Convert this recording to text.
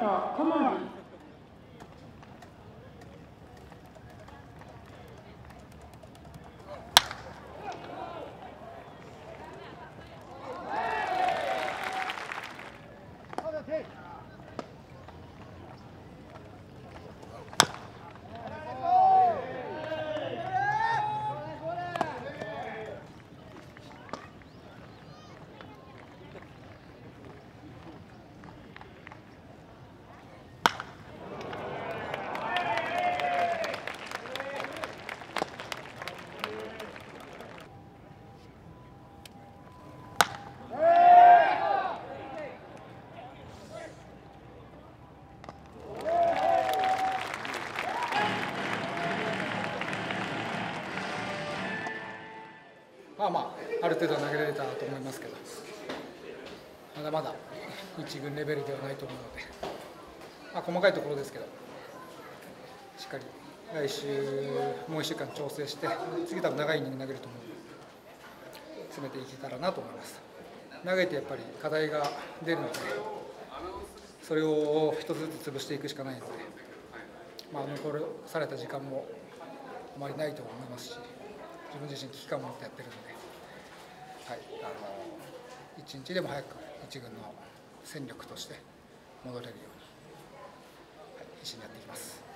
ト小森まあまあ、ある程度投げられたと思いますけど、まだまだ一軍レベルではないと思うので、まあ、細かいところですけど、しっかり来週、もう1週間調整して、次、多分長いイニング投げると思うので、詰めていけたらなと思います。投げてやっぱり課題が出るので、それを一つずつ潰していくしかないので、まあ、残された時間もあまりないと思いますし。自分自身危機感を持ってやってるので、はい、あの一日でも早く一軍の戦力として戻れるように、はい、一緒にやっていきます。